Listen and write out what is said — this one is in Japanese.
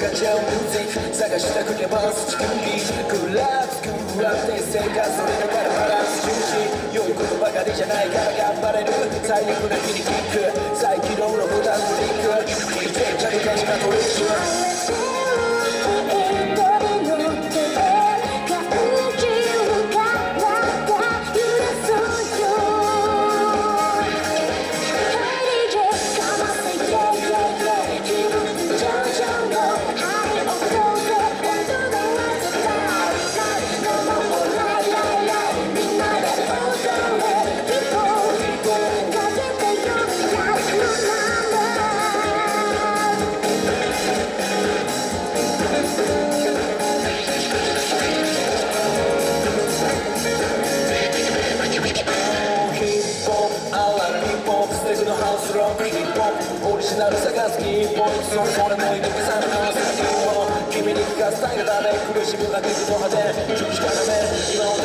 がちゃうミュージック探したくけばスチクにグラフグラフで生活それだからバランス重視良いことばかりじゃないから頑張れる最悪な日にキック再起動のボタンクリック DJ チャルカジナトリックテージのハウスロックヒップホップオリジナル探すキーポイントそれもいくさんの先を君に聞かせたいがため苦しむだけの果て中止からね今を